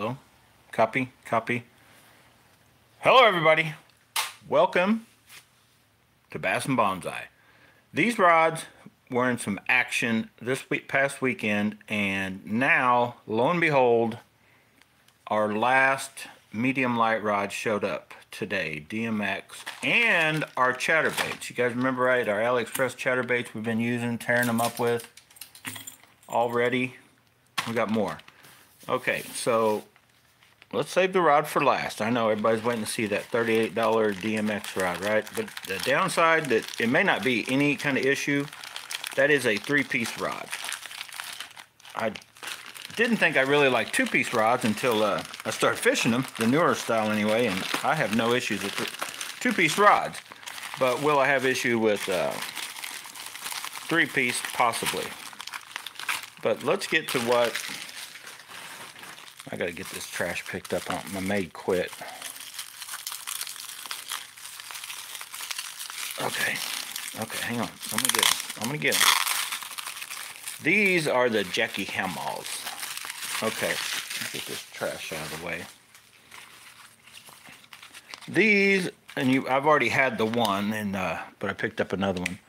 Hello? Copy? Copy? Hello, everybody. Welcome to Bass and Bonsai. These rods were in some action this week, past weekend, and now, lo and behold, our last medium light rod showed up today, DMX, and our chatterbaits. You guys remember, right? Our AliExpress chatterbaits we've been using, tearing them up with already. We got more. Okay, so let's save the rod for last. I know everybody's waiting to see that $38 DMX rod, right? But the downside that it may not be any kind of issue, that is a three-piece rod. I didn't think I really liked two-piece rods until uh, I started fishing them, the newer style anyway, and I have no issues with two-piece rods. But will I have issue with uh, three-piece? Possibly. But let's get to what I gotta get this trash picked up my maid quit. Okay. Okay, hang on. I'm gonna get them. I'm gonna get them. These are the Jackie Hamals. Okay, get this trash out of the way. These, and you, I've already had the one, and uh, but I picked up another one.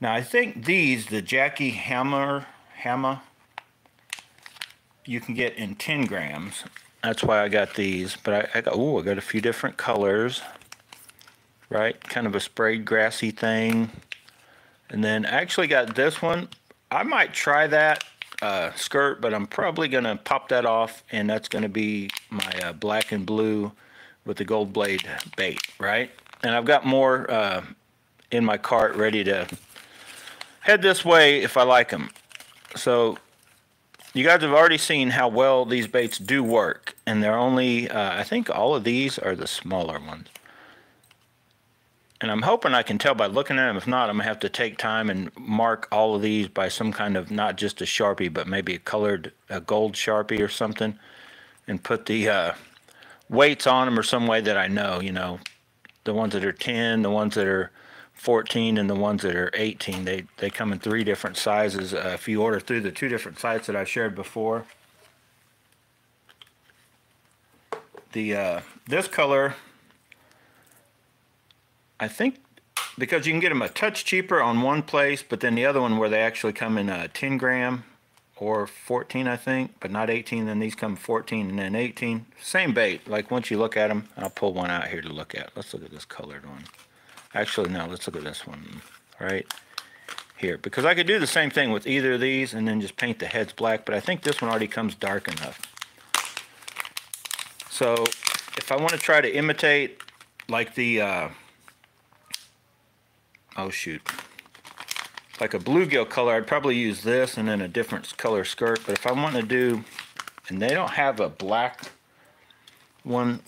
Now I think these, the Jackie Hammer, Hammer, you can get in 10 grams. That's why I got these. But I, I got, oh, I got a few different colors. Right? Kind of a sprayed grassy thing. And then I actually got this one. I might try that uh, skirt, but I'm probably going to pop that off. And that's going to be my uh, black and blue with the gold blade bait, right? And I've got more uh, in my cart ready to head this way if I like them. So you guys have already seen how well these baits do work, and they're only, uh, I think all of these are the smaller ones. And I'm hoping I can tell by looking at them. If not, I'm going to have to take time and mark all of these by some kind of, not just a Sharpie, but maybe a colored, a gold Sharpie or something, and put the uh, weights on them or some way that I know, you know, the ones that are 10, the ones that are 14 and the ones that are 18 they they come in three different sizes. Uh, if you order through the two different sites that I shared before the uh, this color I think because you can get them a touch cheaper on one place but then the other one where they actually come in a 10 gram or 14 I think but not 18 then these come 14 and then 18 same bait. Like once you look at them I'll pull one out here to look at. Let's look at this colored one Actually, no, let's look at this one right here. Because I could do the same thing with either of these and then just paint the heads black, but I think this one already comes dark enough. So if I want to try to imitate like the, uh, oh shoot, like a bluegill color, I'd probably use this and then a different color skirt. But if I want to do, and they don't have a black one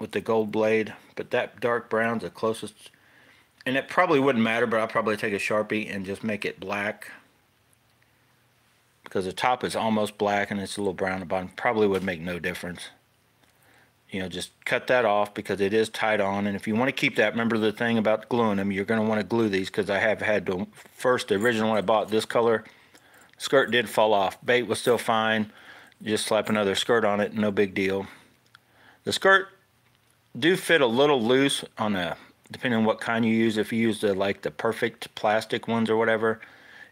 with the gold blade, but that dark brown's the closest. And it probably wouldn't matter, but I'll probably take a Sharpie and just make it black. Because the top is almost black and it's a little brown at the bottom. Probably would make no difference. You know, just cut that off because it is tied on. And if you want to keep that, remember the thing about gluing them, you're going to want to glue these because I have had to, first, the original one I bought this color, skirt did fall off. Bait was still fine. Just slap another skirt on it, no big deal. The skirt do fit a little loose on a depending on what kind you use. If you use the like the perfect plastic ones or whatever,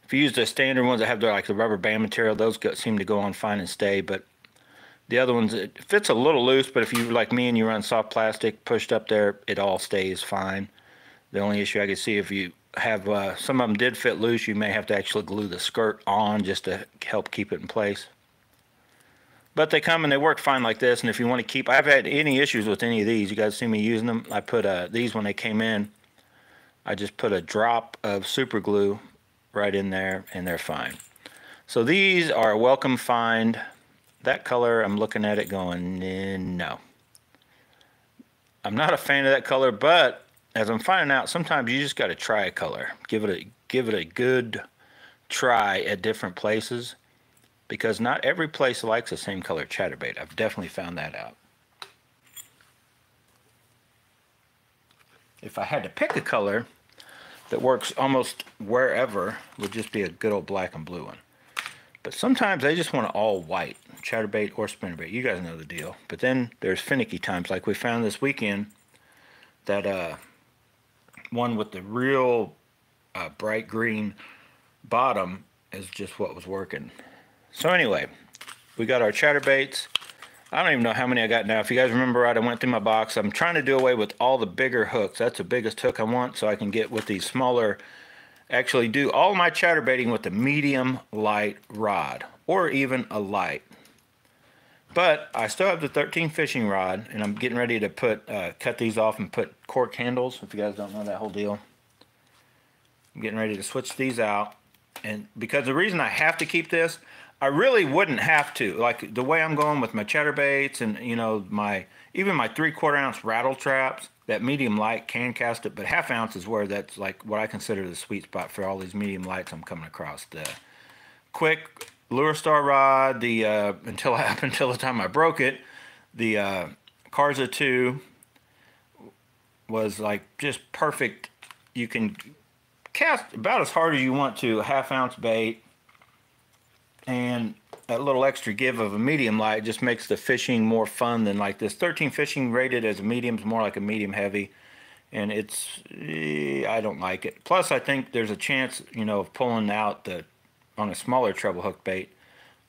if you use the standard ones that have the like the rubber band material, those go, seem to go on fine and stay. But the other ones, it fits a little loose. But if you like me and you run soft plastic pushed up there, it all stays fine. The only issue I could see if you have uh, some of them did fit loose, you may have to actually glue the skirt on just to help keep it in place. But they come and they work fine like this. And if you want to keep, I've had any issues with any of these. You guys see me using them. I put uh, these when they came in. I just put a drop of super glue right in there and they're fine. So these are a welcome find. That color, I'm looking at it going, no. I'm not a fan of that color, but as I'm finding out, sometimes you just got to try a color. Give it a give it a good try at different places because not every place likes the same color chatterbait. I've definitely found that out. If I had to pick a color that works almost wherever, would just be a good old black and blue one. But sometimes they just want it all white, chatterbait or spinnerbait. You guys know the deal. But then there's finicky times, like we found this weekend, that uh, one with the real uh, bright green bottom is just what was working. So anyway, we got our chatterbaits. I don't even know how many I got now. If you guys remember right, I went through my box. I'm trying to do away with all the bigger hooks. That's the biggest hook I want so I can get with these smaller, actually do all my chatterbaiting with the medium light rod or even a light. But I still have the 13 fishing rod and I'm getting ready to put uh, cut these off and put cork handles if you guys don't know that whole deal. I'm getting ready to switch these out and because the reason I have to keep this I really wouldn't have to. Like the way I'm going with my chatterbaits and you know my even my three quarter ounce rattle traps, that medium light can cast it, but half ounce is where that's like what I consider the sweet spot for all these medium lights I'm coming across. The quick lure star rod, the uh, until I, up until the time I broke it, the uh, Karza 2 was like just perfect. You can cast about as hard as you want to, a half ounce bait and a little extra give of a medium light just makes the fishing more fun than like this 13 fishing rated as a medium is more like a medium heavy. And it's eh, I don't like it. Plus I think there's a chance you know of pulling out the on a smaller treble hook bait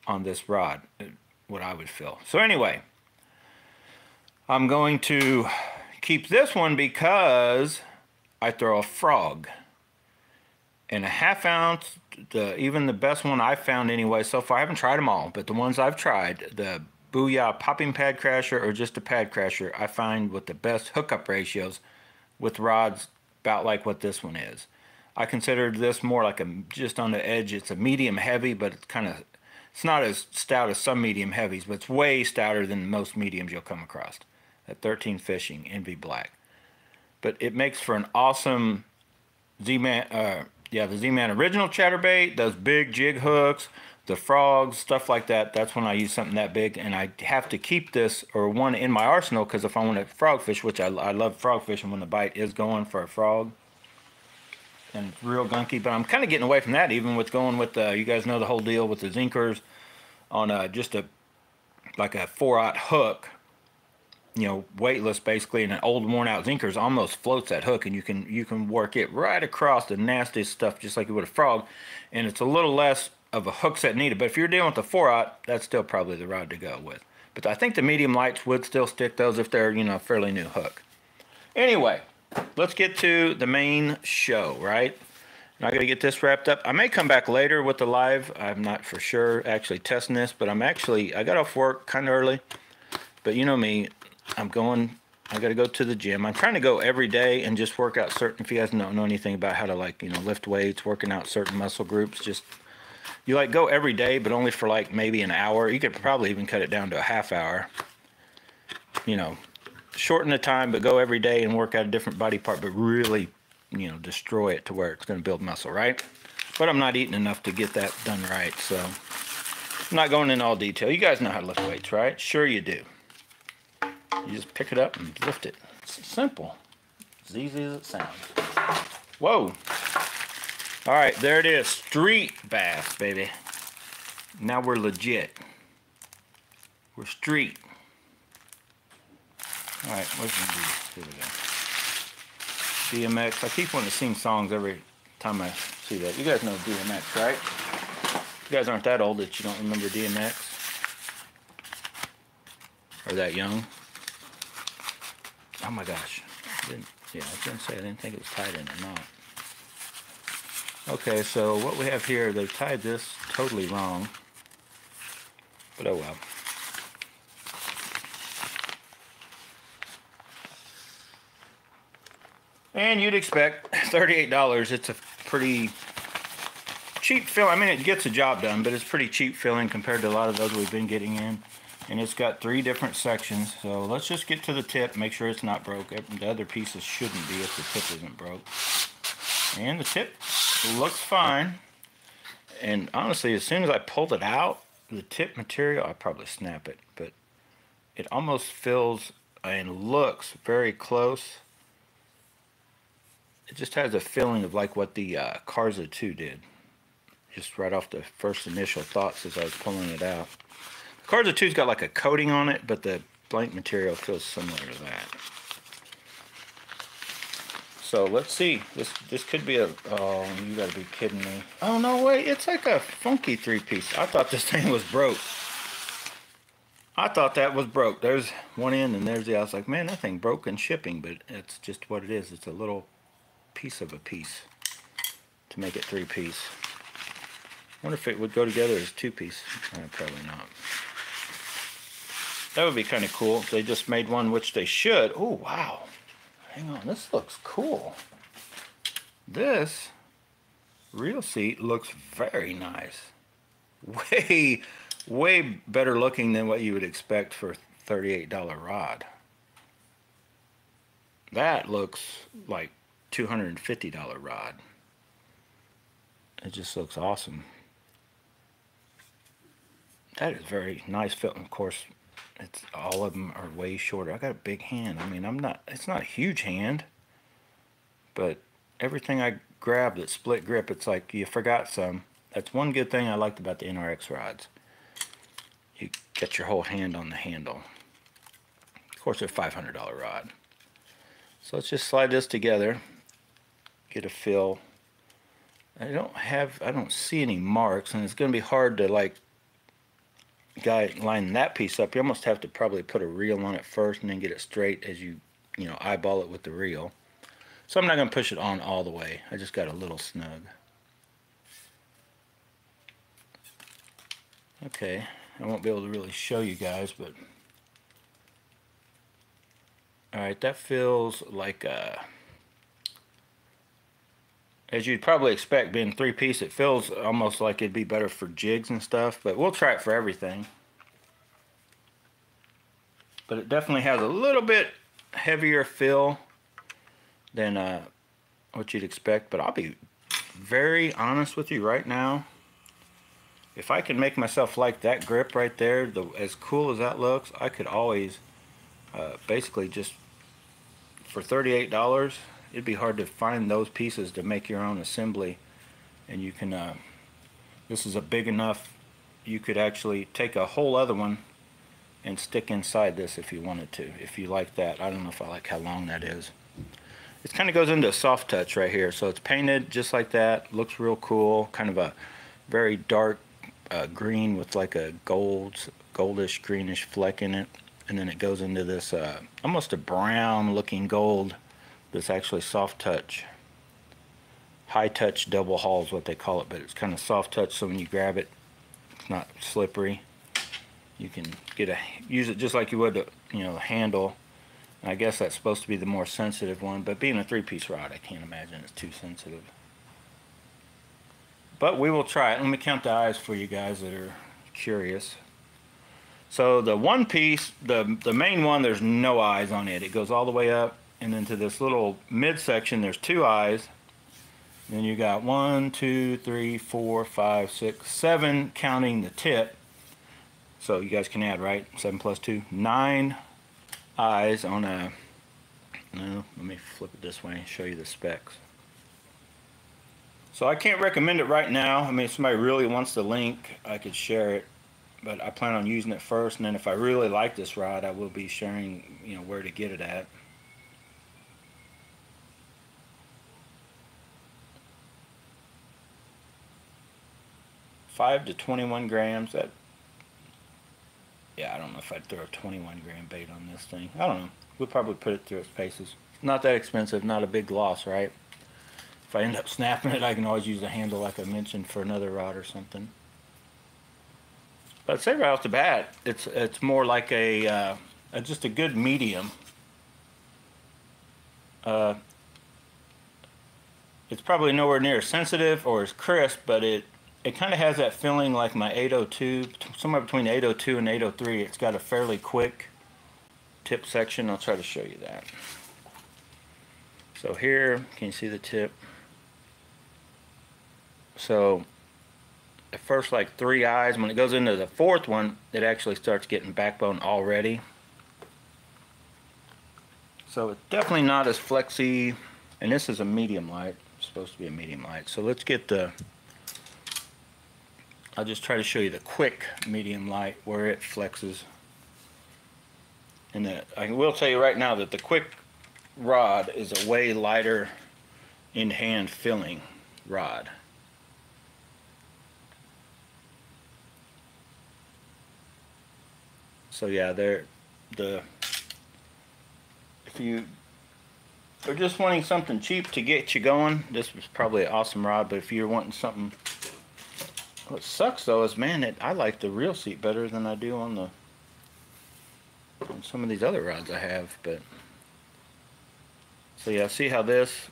on this rod eh, what I would feel. So anyway I'm going to keep this one because I throw a frog and a half ounce the even the best one I've found anyway so far. I haven't tried them all, but the ones I've tried, the Booyah popping pad crasher or just a pad crasher, I find with the best hookup ratios with rods about like what this one is. I consider this more like a just on the edge. It's a medium heavy, but it's kind of it's not as stout as some medium heavies, but it's way stouter than most mediums you'll come across. At 13 Fishing Envy Black, but it makes for an awesome Z-Man. Uh, yeah, the Z-Man original chatterbait, those big jig hooks, the frogs, stuff like that. That's when I use something that big, and I have to keep this or one in my arsenal because if I want to frog fish, which I, I love frog fishing when the bite is going for a frog, and real gunky. But I'm kind of getting away from that, even with going with the, you guys know the whole deal with the Zinkers on a, just a like a four-aught hook you know, weightless basically, and an old worn out zinkers almost floats that hook, and you can you can work it right across the nastiest stuff, just like you would a frog, and it's a little less of a hook set needed. But if you're dealing with a four aught, that's still probably the rod to go with. But I think the medium lights would still stick those if they're you know a fairly new hook. Anyway, let's get to the main show, right? I got to get this wrapped up. I may come back later with the live. I'm not for sure actually testing this, but I'm actually I got off work kind of early. But you know me, I'm going, I got to go to the gym. I'm trying to go every day and just work out certain, if you guys don't know anything about how to like, you know, lift weights, working out certain muscle groups, just, you like go every day, but only for like maybe an hour. You could probably even cut it down to a half hour. You know, shorten the time, but go every day and work out a different body part, but really, you know, destroy it to where it's going to build muscle, right? But I'm not eating enough to get that done right, so I'm not going in all detail. You guys know how to lift weights, right? Sure you do. You just pick it up and lift it. It's simple. As easy as it sounds. Whoa. All right, there it is. Street bass, baby. Now we're legit. We're street. All right, do? DMX. I keep wanting to sing songs every time I see that. You guys know DMX, right? You guys aren't that old that you don't remember DMX. Or that young. Oh my gosh. yeah, I didn't say I didn't think it was tied in or not. Okay, so what we have here, they've tied this totally wrong. But oh well. And you'd expect $38. It's a pretty cheap fill. I mean, it gets the job done, but it's pretty cheap filling compared to a lot of those we've been getting in and it's got three different sections so let's just get to the tip make sure it's not broke. The other pieces shouldn't be if the tip isn't broke. And the tip looks fine. And honestly as soon as I pulled it out the tip material I probably snap it but it almost feels and looks very close. It just has a feeling of like what the uh, Karza 2 did just right off the first initial thoughts as I was pulling it out. Carza 2's got like a coating on it, but the blank material feels similar to that. So let's see. This this could be a. Oh, you gotta be kidding me. Oh no, wait. It's like a funky three piece. I thought this thing was broke. I thought that was broke. There's one end and there's the. I was like, man, that thing broke in shipping, but it's just what it is. It's a little piece of a piece to make it three piece. wonder if it would go together as two piece. Uh, probably not. That would be kind of cool. They just made one, which they should. Oh, wow. Hang on, this looks cool. This reel seat looks very nice. Way, way better looking than what you would expect for $38 rod. That looks like $250 rod. It just looks awesome. That is very nice fit. Of course, it's all of them are way shorter. I got a big hand. I mean, I'm not. It's not a huge hand, but everything I grab that split grip, it's like you forgot some. That's one good thing I liked about the NRX rods. You get your whole hand on the handle. Of course, they're $500 rod. So let's just slide this together. Get a feel. I don't have, I don't see any marks, and it's going to be hard to like guy line that piece up, you almost have to probably put a reel on it first and then get it straight as you, you know, eyeball it with the reel. So I'm not going to push it on all the way. I just got a little snug. Okay, I won't be able to really show you guys, but... Alright, that feels like a... As you'd probably expect being three piece it feels almost like it'd be better for jigs and stuff but we'll try it for everything. But it definitely has a little bit heavier fill than uh, what you'd expect but I'll be very honest with you right now. If I can make myself like that grip right there the as cool as that looks I could always uh, basically just for $38 it'd be hard to find those pieces to make your own assembly. And you can uh, this is a big enough you could actually take a whole other one and stick inside this if you wanted to if you like that. I don't know if I like how long that is. It kind of goes into a soft touch right here. So it's painted just like that looks real cool kind of a very dark uh, green with like a gold goldish greenish fleck in it. And then it goes into this uh, almost a brown looking gold this actually soft touch. High touch double haul is what they call it, but it's kind of soft touch so when you grab it, it's not slippery. You can get a use it just like you would, a, you know, handle. And I guess that's supposed to be the more sensitive one, but being a three-piece rod, I can't imagine it's too sensitive. But we will try it. Let me count the eyes for you guys that are curious. So the one piece, the, the main one, there's no eyes on it. It goes all the way up and into this little midsection there's two eyes. Then you got one two three four five six seven counting the tip. So you guys can add right? Seven plus two nine eyes on a no let me flip it this way and show you the specs. So I can't recommend it right now. I mean if somebody really wants the link I could share it. But I plan on using it first. And then if I really like this rod I will be sharing you know where to get it at 5 to 21 grams. That, yeah, I don't know if I'd throw a 21 gram bait on this thing. I don't know. We'll probably put it through its paces. Not that expensive, not a big loss, right? If I end up snapping it, I can always use a handle like I mentioned for another rod or something. But I'd say right off the bat, it's it's more like a, uh, a just a good medium. Uh, it's probably nowhere near as sensitive or as crisp, but it it kind of has that feeling like my 802, somewhere between 802 and 803. It's got a fairly quick tip section. I'll try to show you that. So here, can you see the tip? So the first like three eyes, when it goes into the fourth one, it actually starts getting backbone already. So it's definitely not as flexy, and this is a medium light. It's supposed to be a medium light. So let's get the I'll just try to show you the quick medium light where it flexes. And the, I will tell you right now that the quick rod is a way lighter in hand filling rod. So yeah, they're the if you are just wanting something cheap to get you going, this was probably an awesome rod. But if you're wanting something, what sucks though is man, it, I like the reel seat better than I do on the on some of these other rods I have. But so yeah, see how this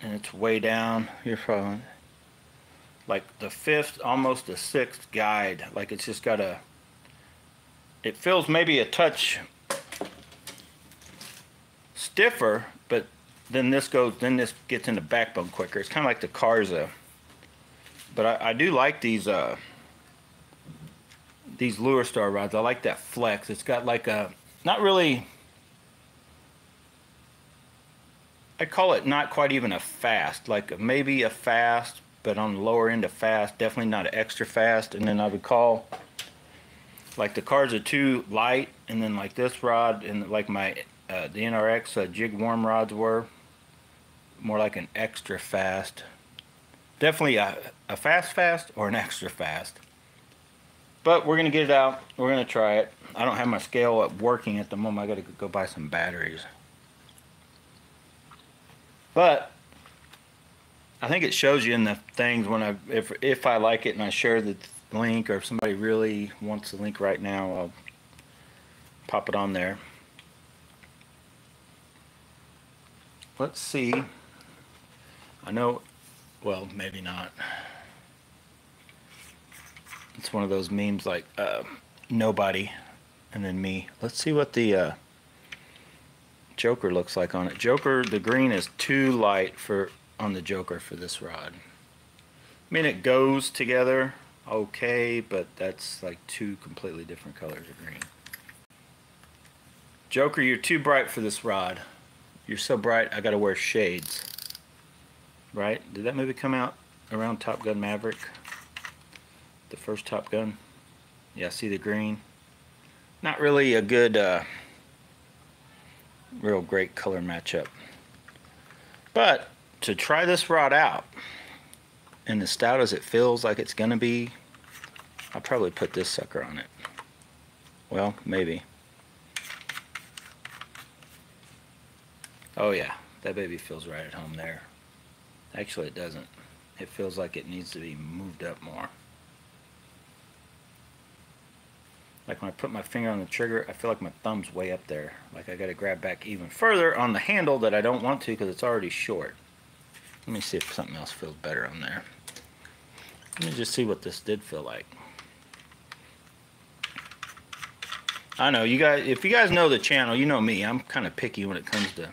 and it's way down here from like the fifth, almost the sixth guide. Like it's just got a it feels maybe a touch stiffer, but then this goes, then this gets into backbone quicker. It's kind of like the Karza. But I, I do like these uh, these Lure Star rods. I like that flex. It's got like a, not really, I call it not quite even a fast, like maybe a fast, but on the lower end of fast, definitely not an extra fast. And then I would call like the cards are too light and then like this rod and like my uh, the NRX uh, jig worm rods were more like an extra fast definitely a, a fast fast or an extra fast. But we're gonna get it out. We're gonna try it. I don't have my scale up working at the moment. I gotta go buy some batteries. But I think it shows you in the things when I if if I like it and I share the link or if somebody really wants the link right now I'll pop it on there. Let's see. I know well maybe not it's one of those memes like uh, nobody and then me let's see what the uh, Joker looks like on it Joker the green is too light for on the Joker for this rod I mean it goes together okay, but that's like two completely different colors of green. Joker, you're too bright for this rod. You're so bright, I gotta wear shades. Right? Did that movie come out around Top Gun Maverick? The first Top Gun? Yeah, see the green? Not really a good, uh, real great color matchup. But to try this rod out, and as stout as it feels like it's gonna be, I'll probably put this sucker on it. Well, maybe. Oh yeah, that baby feels right at home there. Actually it doesn't. It feels like it needs to be moved up more. Like when I put my finger on the trigger, I feel like my thumb's way up there. Like I gotta grab back even further on the handle that I don't want to because it's already short. Let me see if something else feels better on there. Let me just see what this did feel like. I know you guys, if you guys know the channel, you know me. I'm kind of picky when it comes to,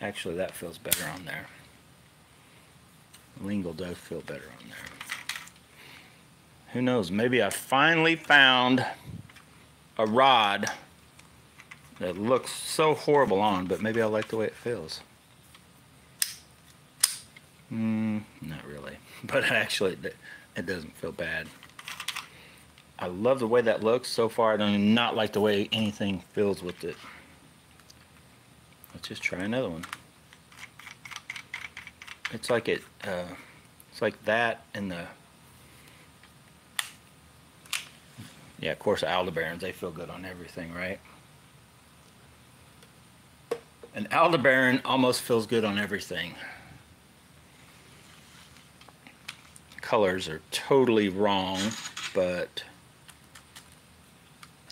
actually that feels better on there. Lingle does feel better on there. Who knows, maybe I finally found a rod that looks so horrible on, but maybe I like the way it feels. Mm, not really. But actually, it doesn't feel bad. I love the way that looks. So far, I do not like the way anything feels with it. Let's just try another one. It's like it, uh, it's like that and the, yeah, of course, Aldebarans, they feel good on everything, right? An Aldebaran almost feels good on everything. colors are totally wrong, but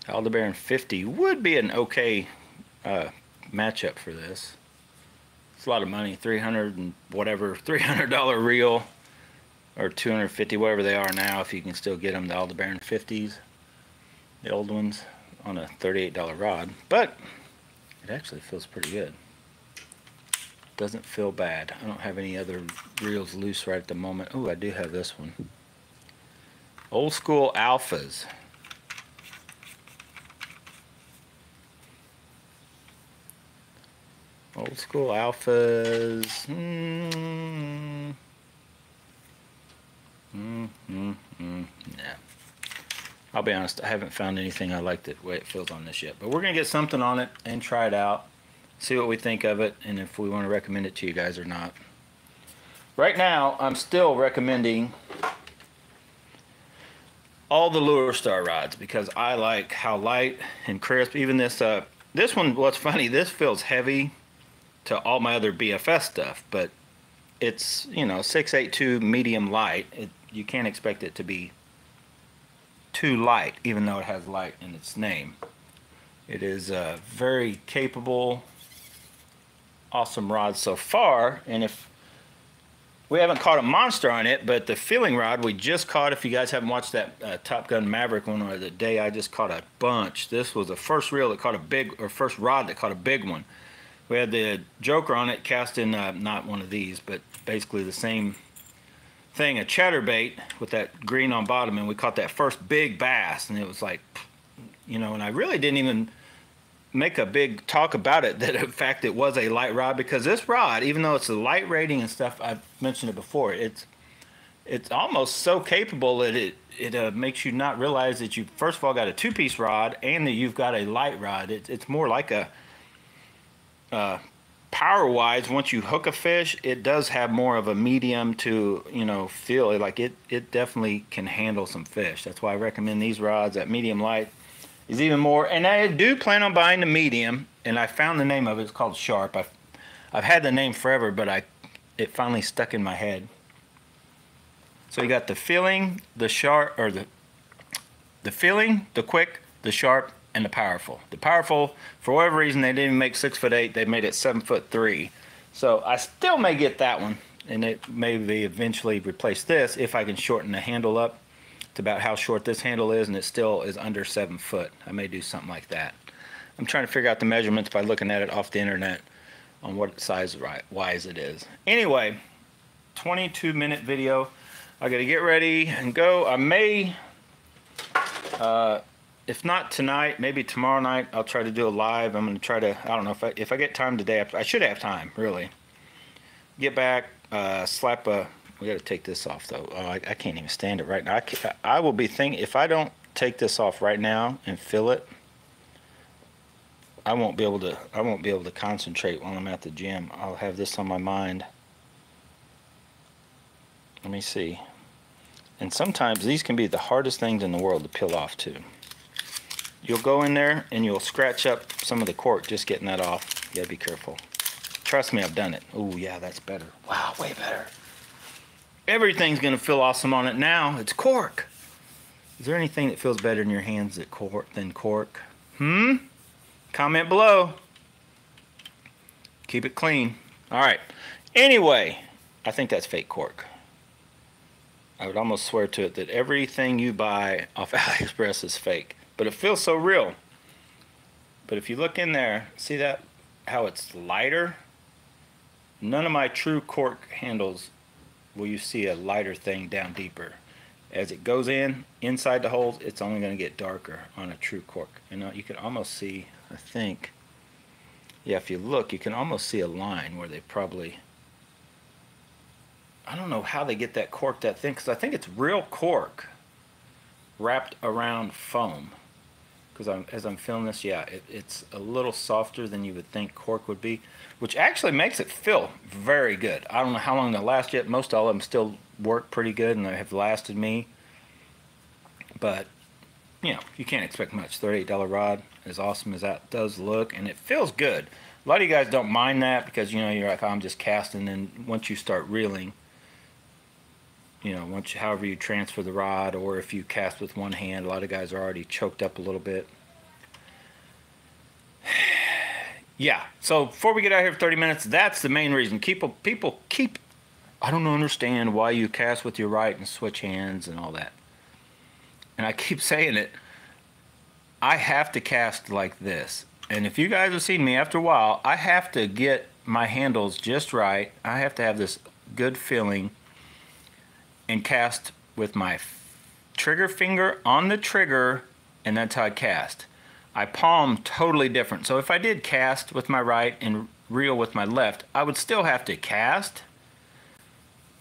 Aldebaran 50 would be an okay uh, matchup for this. It's a lot of money, 300 and whatever, $300 reel or 250, whatever they are now, if you can still get them, the Aldebaran 50s, the old ones, on a $38 rod. But it actually feels pretty good. Doesn't feel bad. I don't have any other reels loose right at the moment. Oh, I do have this one. Old school alphas. Old school alphas. Hmm. Mm, mm, mm, yeah. I'll be honest, I haven't found anything I like the way it feels on this yet. But we're going to get something on it and try it out, see what we think of it, and if we want to recommend it to you guys or not. Right now, I'm still recommending all the Lure Star rods because I like how light and crisp. Even this, uh, this one, what's funny, this feels heavy to all my other BFS stuff, but it's, you know, 682 medium light. It, you can't expect it to be too light, even though it has light in its name. It is a very capable, awesome rod so far. And if we haven't caught a monster on it, but the feeling rod we just caught, if you guys haven't watched that uh, Top Gun Maverick one or the day I just caught a bunch. This was the first reel that caught a big, or first rod that caught a big one. We had the Joker on it, cast in, uh, not one of these, but basically the same thing, a chatterbait with that green on bottom, and we caught that first big bass, and it was like, you know, and I really didn't even make a big talk about it that in fact it was a light rod because this rod, even though it's a light rating and stuff, I've mentioned it before, it's it's almost so capable that it it uh, makes you not realize that you first of all got a two-piece rod and that you've got a light rod. It, it's more like a uh, power wise, once you hook a fish, it does have more of a medium to, you know, feel it. like it, it definitely can handle some fish. That's why I recommend these rods. That medium light is even more. And I do plan on buying the medium, and I found the name of it. It's called Sharp. I've, I've had the name forever, but I, it finally stuck in my head. So you got the feeling, the sharp, or the, the feeling, the quick, the sharp, and the powerful. The powerful, for whatever reason, they didn't make six foot eight. They made it seven foot three. So I still may get that one, and it may be eventually replace this if I can shorten the handle up to about how short this handle is, and it still is under seven foot. I may do something like that. I'm trying to figure out the measurements by looking at it off the internet on what size wise it is. Anyway, 22 minute video. I got to get ready and go. I may. Uh, if not tonight, maybe tomorrow night, I'll try to do a live. I'm going to try to, I don't know, if I, if I get time today, I should have time, really. Get back, uh, slap a, we got to take this off, though. Oh, I, I, can't even stand it right now. I, I will be thinking, if I don't take this off right now and fill it, I won't be able to, I won't be able to concentrate while I'm at the gym. I'll have this on my mind. Let me see. And sometimes these can be the hardest things in the world to peel off, too you'll go in there and you'll scratch up some of the cork just getting that off. You gotta be careful. Trust me, I've done it. Oh yeah, that's better. Wow, way better. Everything's gonna feel awesome on it now. It's cork. Is there anything that feels better in your hands cork? Than cork? Hmm? Comment below. Keep it clean. All right. Anyway, I think that's fake cork. I would almost swear to it that everything you buy off AliExpress is fake but it feels so real. But if you look in there, see that how it's lighter? None of my true cork handles will you see a lighter thing down deeper. As it goes in, inside the holes, it's only going to get darker on a true cork. And uh, you can almost see, I think, yeah, if you look, you can almost see a line where they probably, I don't know how they get that cork that thin, because I think it's real cork wrapped around foam because I'm, as I'm feeling this, yeah, it, it's a little softer than you would think cork would be, which actually makes it feel very good. I don't know how long they'll last yet. Most all of them still work pretty good and they have lasted me. But, you know, you can't expect much. $38 rod, as awesome as that does look, and it feels good. A lot of you guys don't mind that because, you know, you're like, oh, I'm just casting. And once you start reeling, you know, once however you transfer the rod or if you cast with one hand, a lot of guys are already choked up a little bit. yeah, so before we get out here for 30 minutes, that's the main reason. People, people keep, I don't understand why you cast with your right and switch hands and all that. And I keep saying it, I have to cast like this. And if you guys have seen me after a while, I have to get my handles just right. I have to have this good feeling and cast with my trigger finger on the trigger and that's how I cast. I palm totally different. So if I did cast with my right and reel with my left, I would still have to cast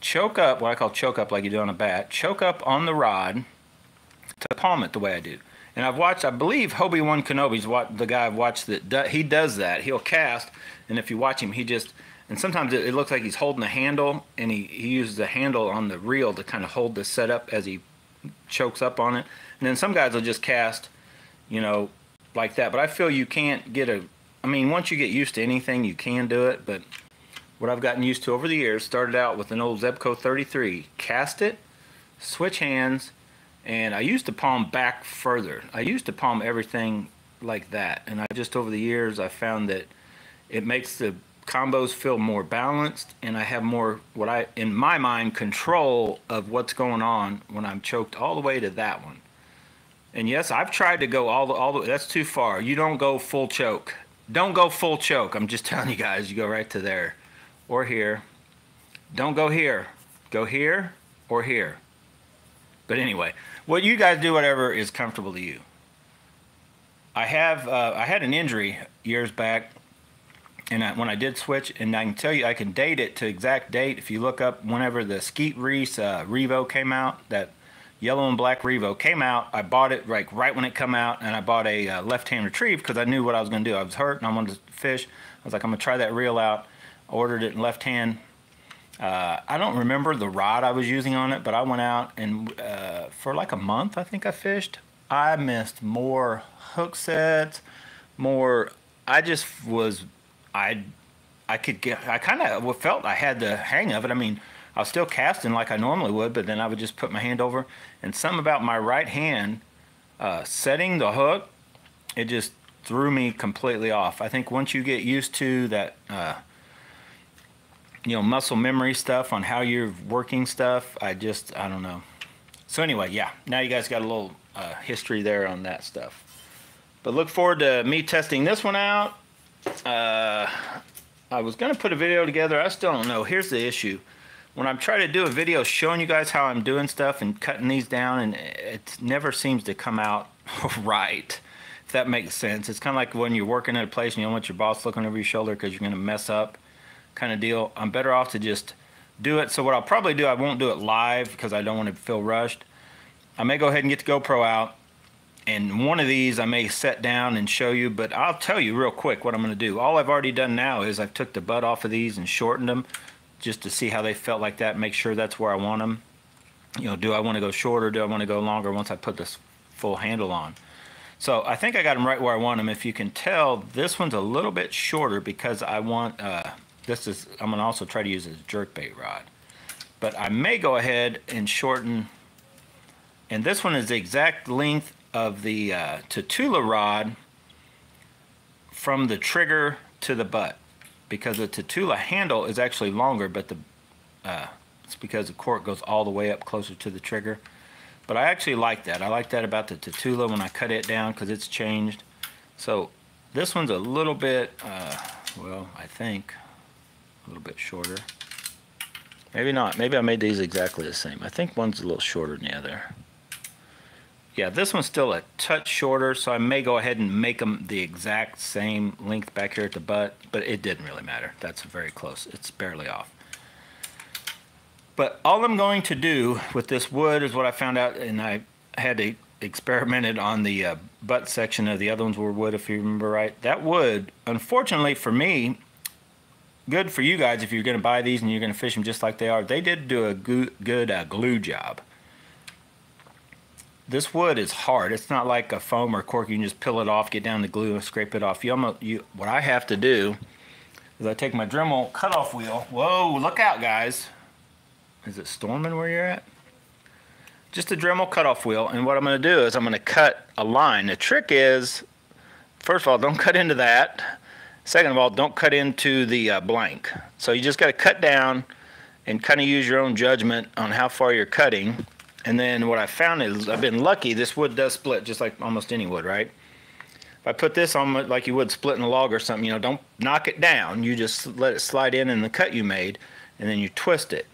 choke up, what I call choke up like you do on a bat, choke up on the rod to palm it the way I do. And I've watched, I believe Hobie One Kenobi's what the guy I've watched that he does that. He'll cast, and if you watch him, he just and sometimes it, it looks like he's holding a handle, and he he uses the handle on the reel to kind of hold the setup as he chokes up on it. And then some guys will just cast, you know, like that. But I feel you can't get a. I mean, once you get used to anything, you can do it. But what I've gotten used to over the years started out with an old Zebco 33. Cast it, switch hands and I used to palm back further. I used to palm everything like that, and I just over the years I found that it makes the combos feel more balanced, and I have more what I in my mind control of what's going on when I'm choked all the way to that one. And yes, I've tried to go all the all the that's too far. You don't go full choke. Don't go full choke. I'm just telling you guys, you go right to there or here. Don't go here. Go here or here. But anyway, what you guys do, whatever is comfortable to you. I have uh, I had an injury years back, and I, when I did switch, and I can tell you I can date it to exact date. If you look up whenever the Skeet Reese uh, Revo came out, that yellow and black Revo came out, I bought it like right when it come out, and I bought a uh, left-hand retrieve because I knew what I was going to do. I was hurt and I wanted to fish. I was like, I'm gonna try that reel out. Ordered it in left hand uh, I don't remember the rod I was using on it, but I went out and uh, for like a month, I think I fished. I missed more hook sets, more. I just was, I, I could get. I kind of felt I had the hang of it. I mean, I was still casting like I normally would, but then I would just put my hand over, and something about my right hand uh, setting the hook, it just threw me completely off. I think once you get used to that uh, you know muscle memory stuff on how you're working stuff i just i don't know so anyway yeah now you guys got a little uh, history there on that stuff but look forward to me testing this one out uh, i was going to put a video together i still don't know here's the issue when i'm trying to do a video showing you guys how i'm doing stuff and cutting these down and it never seems to come out right if that makes sense it's kind of like when you're working at a place and you don't want your boss looking over your shoulder because you're going to mess up kind of deal. I'm better off to just do it. So what I'll probably do, I won't do it live because I don't want to feel rushed. I may go ahead and get the GoPro out and one of these I may set down and show you, but I'll tell you real quick what I'm going to do. All I've already done now is I've took the butt off of these and shortened them just to see how they felt like that, make sure that's where I want them. You know, do I want to go shorter? Do I want to go longer once I put this full handle on? So I think I got them right where I want them. If you can tell, this one's a little bit shorter because I want uh, this is, I'm going to also try to use a jerkbait rod. But I may go ahead and shorten, and this one is the exact length of the uh, Tatula rod from the trigger to the butt. Because the Tatula handle is actually longer, but the uh, it's because the cork goes all the way up closer to the trigger. But I actually like that. I like that about the Tatula when I cut it down because it's changed. So this one's a little bit, uh, well, I think, a little bit shorter. Maybe not. Maybe I made these exactly the same. I think one's a little shorter than the other. Yeah, this one's still a touch shorter, so I may go ahead and make them the exact same length back here at the butt, but it didn't really matter. That's very close. It's barely off. But all I'm going to do with this wood is what I found out, and I had to experimented on the uh, butt section of the other ones were wood, if you remember right. That wood, unfortunately for me, good for you guys if you're going to buy these and you're going to fish them just like they are. They did do a good, good uh, glue job. This wood is hard. It's not like a foam or cork. You can just peel it off, get down the glue, and scrape it off. You almost, you, what I have to do is I take my Dremel cutoff wheel. Whoa, look out, guys. Is it storming where you're at? Just a Dremel cutoff wheel. And what I'm going to do is I'm going to cut a line. The trick is, first of all, don't cut into that Second of all, don't cut into the uh, blank. So you just got to cut down and kind of use your own judgment on how far you're cutting. And then what I found is I've been lucky. This wood does split just like almost any wood, right? If I put this on like you would splitting a log or something, you know, don't knock it down. You just let it slide in in the cut you made, and then you twist it,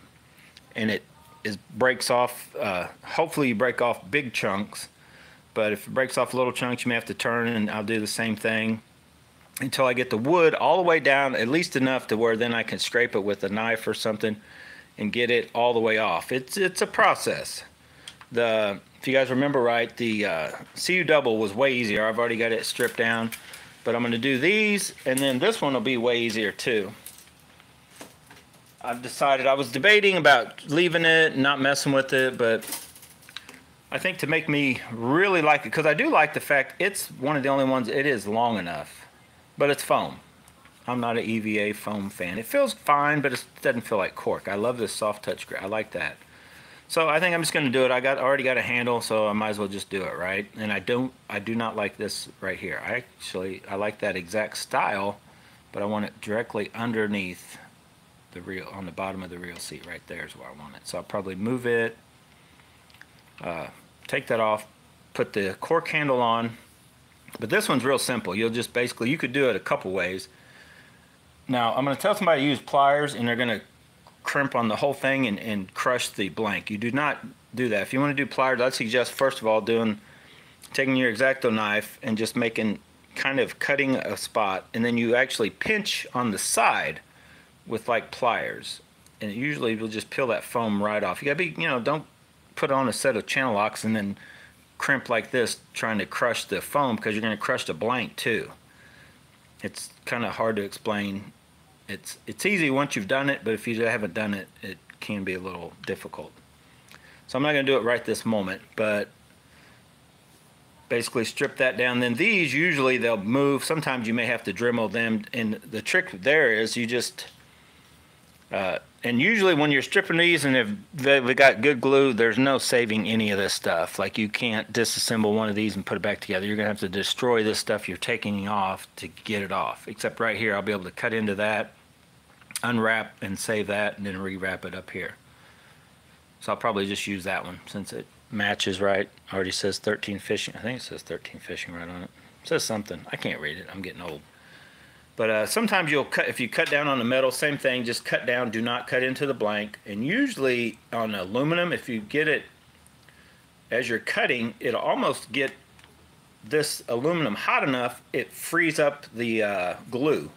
and it is breaks off. Uh, hopefully, you break off big chunks. But if it breaks off little chunks, you may have to turn, and I'll do the same thing until I get the wood all the way down, at least enough to where then I can scrape it with a knife or something and get it all the way off. It's it's a process. The if you guys remember right, the uh, CU double was way easier. I've already got it stripped down, but I'm going to do these, and then this one will be way easier too. I've decided I was debating about leaving it, not messing with it, but I think to make me really like it, because I do like the fact it's one of the only ones it is long enough, but it's foam. I'm not an EVA foam fan. It feels fine, but it doesn't feel like cork. I love this soft touch grip. I like that. So I think I'm just going to do it. I got already got a handle, so I might as well just do it, right? And I don't, I do not like this right here. I actually, I like that exact style, but I want it directly underneath the reel, on the bottom of the reel seat right there is where I want it. So I'll probably move it, uh, take that off, put the cork handle on. But this one's real simple. You'll just basically, you could do it a couple ways. Now, I'm going to tell somebody to use pliers, and they're going to crimp on the whole thing and, and crush the blank. You do not do that. If you want to do pliers, I'd suggest first of all doing taking your X-Acto knife and just making kind of cutting a spot and then you actually pinch on the side with like pliers and usually you'll just peel that foam right off. You gotta be, you know, don't put on a set of channel locks and then crimp like this trying to crush the foam because you're gonna crush the blank too. It's kind of hard to explain it's it's easy once you've done it, but if you haven't done it, it can be a little difficult. So I'm not going to do it right this moment, but basically strip that down. Then these usually they'll move. Sometimes you may have to Dremel them, and the trick there is you just uh, and usually when you're stripping these and if they've got good glue, there's no saving any of this stuff. Like you can't disassemble one of these and put it back together. You're gonna have to destroy this stuff you're taking off to get it off. Except right here, I'll be able to cut into that unwrap and save that and then rewrap it up here. So I'll probably just use that one since it matches right. Already says 13 fishing. I think it says 13 fishing right on it. it says something. I can't read it. I'm getting old. But uh, sometimes you'll cut, if you cut down on the metal, same thing, just cut down, do not cut into the blank. And usually on aluminum, if you get it as you're cutting, it'll almost get this aluminum hot enough, it frees up the uh, glue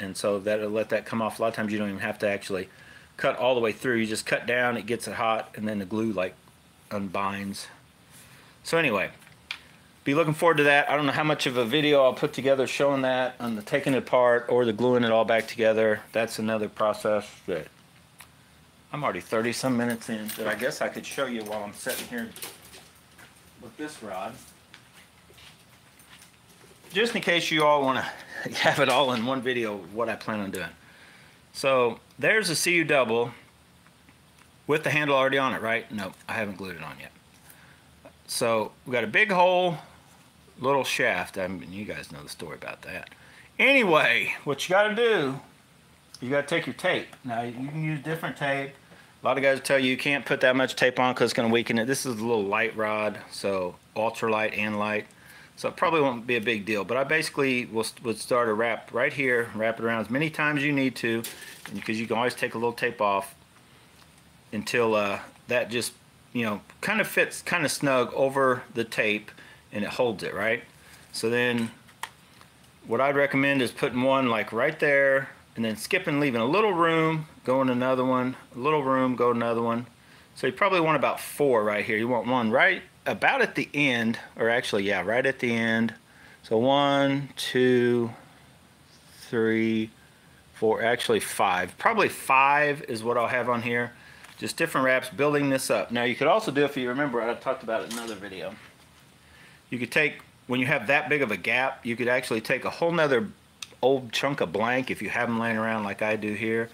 and so that'll let that come off. A lot of times you don't even have to actually cut all the way through. You just cut down, it gets it hot, and then the glue like unbinds. So anyway, be looking forward to that. I don't know how much of a video I'll put together showing that on the taking it apart or the gluing it all back together. That's another process that I'm already 30 some minutes in that I guess I could show you while I'm sitting here with this rod. Just in case you all want to have it all in one video what I plan on doing. So there's a CU double with the handle already on it, right? No, I haven't glued it on yet. So we got a big hole, little shaft. I mean, you guys know the story about that. Anyway, what you got to do, you got to take your tape. Now you can use different tape. A lot of guys tell you you can't put that much tape on because it's going to weaken it. This is a little light rod, so ultralight and light. So it probably won't be a big deal, but I basically will, would start a wrap right here, wrap it around as many times as you need to, because you can always take a little tape off until uh, that just, you know, kind of fits kind of snug over the tape and it holds it, right? So then what I'd recommend is putting one like right there and then skipping, leaving a little room, going another one, a little room, go another one. So you probably want about four right here. You want one right about at the end, or actually, yeah, right at the end. So one, two, three, four, actually five. Probably five is what I'll have on here. Just different wraps, building this up. Now you could also do, if you remember, I talked about it in another video. You could take, when you have that big of a gap, you could actually take a whole nother old chunk of blank if you have them laying around like I do here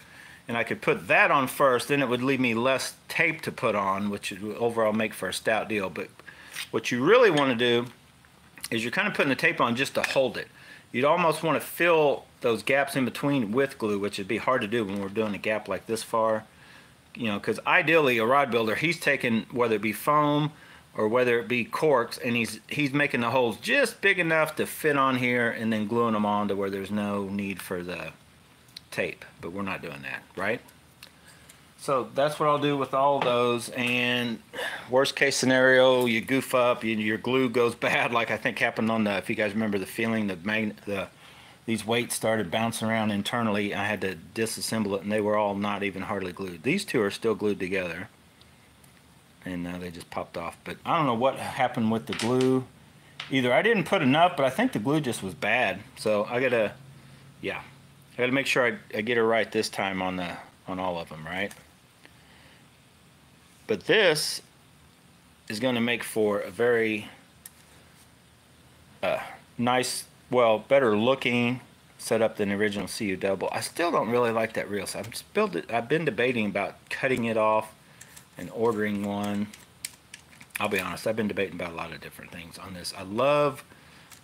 and I could put that on first, then it would leave me less tape to put on, which would overall make for a stout deal. But what you really want to do is you're kind of putting the tape on just to hold it. You'd almost want to fill those gaps in between with glue, which would be hard to do when we're doing a gap like this far. You know, because ideally a rod builder, he's taking whether it be foam or whether it be corks, and he's he's making the holes just big enough to fit on here, and then gluing them on to where there's no need for the tape, but we're not doing that, right? So that's what I'll do with all those. And worst case scenario, you goof up, you, your glue goes bad, like I think happened on the. If you guys remember the feeling, the magnet, the these weights started bouncing around internally. I had to disassemble it, and they were all not even hardly glued. These two are still glued together, and uh, they just popped off. But I don't know what happened with the glue. Either I didn't put enough, but I think the glue just was bad. So I gotta, yeah, I gotta make sure I, I get it right this time on the on all of them, right? But this is going to make for a very uh, nice, well, better looking setup than the original CU double. I still don't really like that reel. So I'm still, I've been debating about cutting it off and ordering one. I'll be honest, I've been debating about a lot of different things on this. I love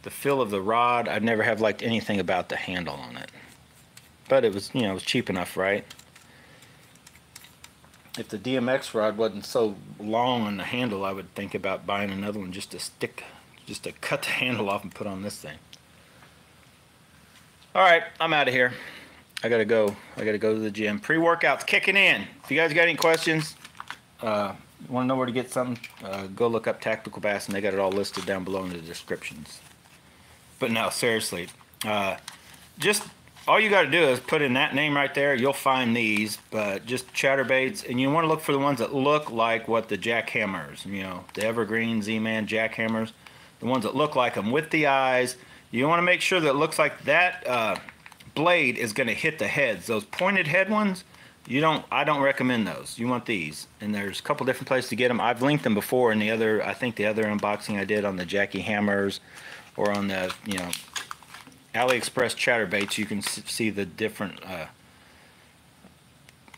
the feel of the rod. I never have liked anything about the handle on it. But it was, you know, it was cheap enough, right? If the DMX rod wasn't so long on the handle, I would think about buying another one just to stick, just to cut the handle off and put on this thing. All right, I'm out of here. I gotta go. I gotta go to the gym. Pre-workout's kicking in. If you guys got any questions, uh, want to know where to get something, uh, go look up Tactical Bass, and they got it all listed down below in the descriptions. But no, seriously, uh, just all you got to do is put in that name right there. You'll find these, but just chatterbaits, and you want to look for the ones that look like what the jackhammers, you know, the Evergreen Z-Man jackhammers, the ones that look like them with the eyes. You want to make sure that it looks like that uh, blade is going to hit the heads. Those pointed head ones, you don't. I don't recommend those. You want these, and there's a couple different places to get them. I've linked them before in the other. I think the other unboxing I did on the Jackie Hammers, or on the you know AliExpress chatterbaits, you can see the different uh,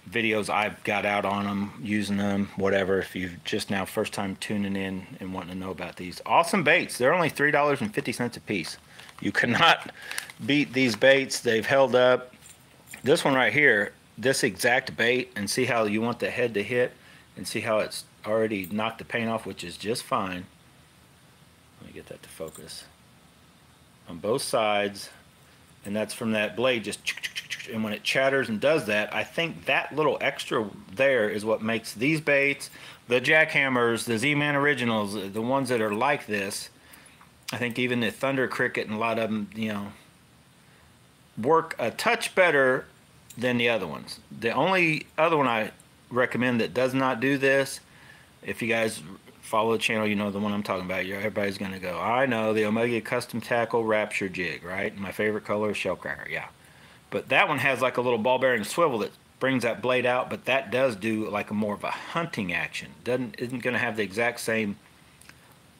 videos I've got out on them, using them, whatever. If you just now first time tuning in and wanting to know about these. Awesome baits. They're only $3.50 a piece. You cannot beat these baits. They've held up. This one right here, this exact bait, and see how you want the head to hit, and see how it's already knocked the paint off, which is just fine. Let me get that to focus on both sides and that's from that blade just and when it chatters and does that I think that little extra there is what makes these baits the jackhammers the Z-Man originals the ones that are like this. I think even the Thunder Cricket and a lot of them you know work a touch better than the other ones. The only other one I recommend that does not do this if you guys follow the channel, you know the one I'm talking about. Everybody's going to go, I know, the Omega Custom Tackle Rapture Jig, right? My favorite color is Shellcracker, yeah. But that one has like a little ball bearing swivel that brings that blade out, but that does do like a more of a hunting action. Doesn't Isn't going to have the exact same,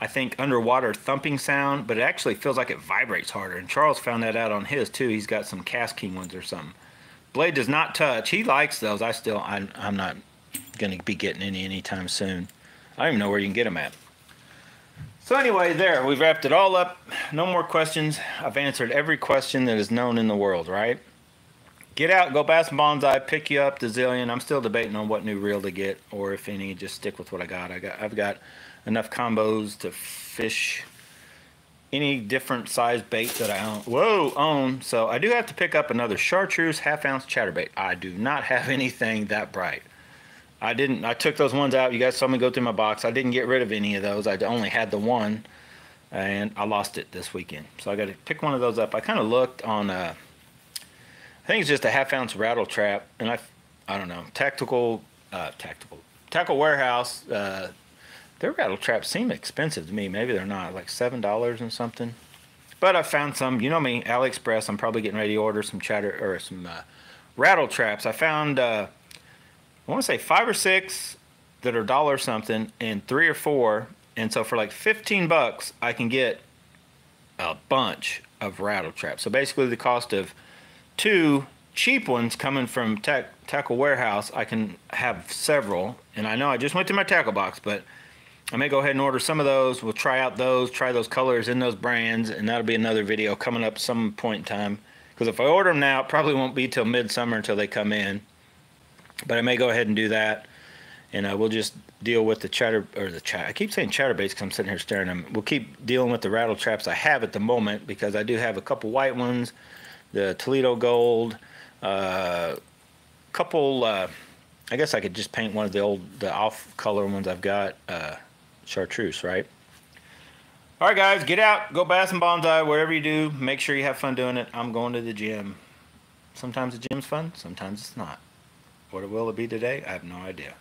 I think, underwater thumping sound, but it actually feels like it vibrates harder. And Charles found that out on his too. He's got some KastKing ones or something. Blade does not touch. He likes those. I still, I'm, I'm not going to be getting any anytime soon. I don't even know where you can get them at. So anyway, there, we've wrapped it all up. No more questions. I've answered every question that is known in the world, right? Get out, go Bass Bonsai, pick you up the zillion. I'm still debating on what new reel to get, or if any, just stick with what I got. I got, I've got enough combos to fish any different size bait that I own. Whoa, own. So I do have to pick up another chartreuse half ounce chatterbait. I do not have anything that bright. I didn't. I took those ones out. You guys saw me go through my box. I didn't get rid of any of those. I only had the one, and I lost it this weekend. So I got to pick one of those up. I kind of looked on. Uh, I think it's just a half ounce rattle trap, and I, I don't know, tactical, uh, tactical, tackle warehouse. Uh, their rattle traps seem expensive to me. Maybe they're not, like seven dollars and something. But I found some. You know me, AliExpress. I'm probably getting ready to order some chatter or some uh, rattle traps. I found. Uh, I want to say five or six that are dollar something and three or four. And so for like 15 bucks, I can get a bunch of rattle traps. So basically the cost of two cheap ones coming from tack, Tackle Warehouse, I can have several. And I know I just went to my tackle box, but I may go ahead and order some of those. We'll try out those, try those colors in those brands, and that'll be another video coming up some point in time. Because if I order them now, it probably won't be till midsummer until they come in. But I may go ahead and do that, and uh, we'll just deal with the chatter or the chat. I keep saying chatterbaits because I'm sitting here staring at them. We'll keep dealing with the rattle traps I have at the moment because I do have a couple white ones, the Toledo Gold, a uh, couple. Uh, I guess I could just paint one of the old, the off color ones I've got, uh, chartreuse, right? All right, guys, get out, go bass and bonsai, whatever you do. Make sure you have fun doing it. I'm going to the gym. Sometimes the gym's fun, sometimes it's not. What will it be today? I have no idea.